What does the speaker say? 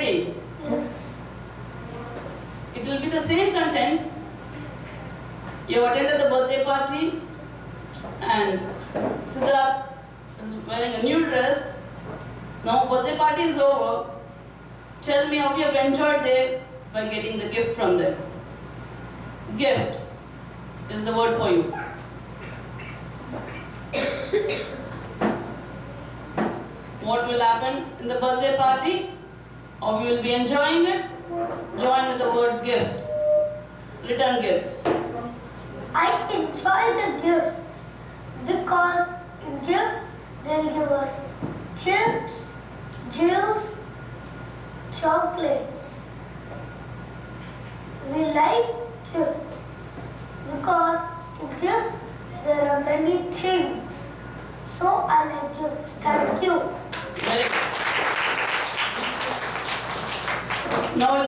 ready? Yes. It will be the same content. You have attended the birthday party and Siddharth is wearing a new dress. Now birthday party is over. Tell me how you have enjoyed there by getting the gift from them. Gift is the word for you. what will happen in the birthday party? Or you will be enjoying it? Join with the word gift. Return gifts. I enjoy the gifts because in gifts they'll give us chips, juice, chocolates. We like gifts because in gifts there are many things. So I like gifts. Thank you. Now